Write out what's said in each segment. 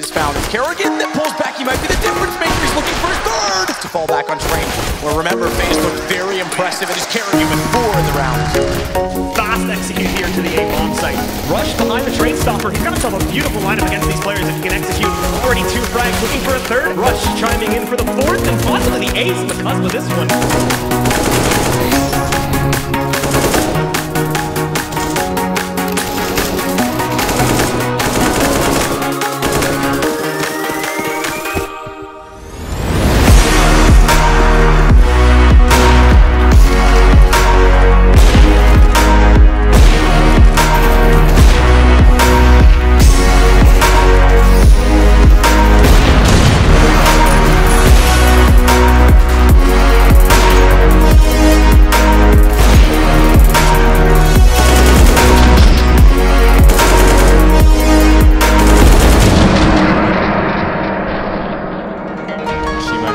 karrigan that pulls back. He might be the difference maker. He's looking for his third to fall back on train. Well, remember, FaZe looked very impressive. It is karrigan with four in the round. Fast execute here to the A-bomb site. Rush behind the train stopper. He's got himself a beautiful lineup against these players if he can execute. Already two frags, looking for a third. Rush chiming in for the fourth, and possibly the ace cusp of this one.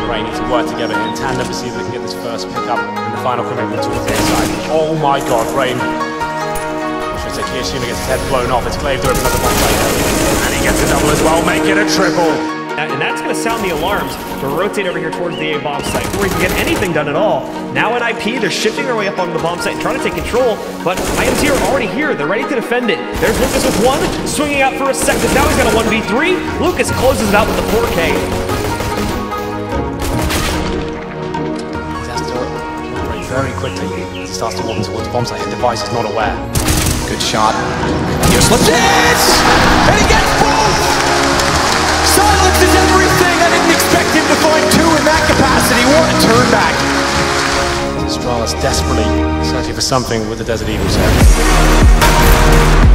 Shima need to work together in tandem to see if they can get this first pickup in the final commitment towards the side. Oh my god, Rain. Should say Kirishima gets his head blown off. It's gla1ve to open bomb right And he gets a double as well, make it a triple. And and that's going to sound the alarms to rotate over here towards the A-bomb site before we can get anything done at all. Now in IP, they're shifting their way up onto the bomb site and trying to take control, but IMT are already here. They're ready to defend it. There's Lucas with one, swinging out for a second. Now he's got a 1v3. Lucas closes it out with a 4K. Quickly. He starts to walk towards the bomb site. His device is not aware. Good shot. He slips it! And he gets both! Silence is everything! I didn't expect him to find two in that capacity. What a turn back! Astralis desperately searching for something with the Desert Eagles here.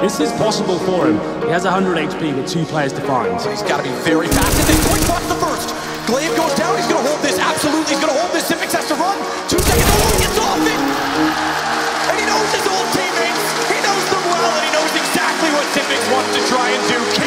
This is possible for him. He has 100 HP with two players to find. He's got to be very fast. And then quick bucks the first. gla1ve goes down. He's going to hold this. Absolutely. He's going to hold this. Xyp9x has to run. Two seconds. Oh, he gets off it. And he knows his old teammates. He knows them well. And he knows exactly what Xyp9x wants to try and do.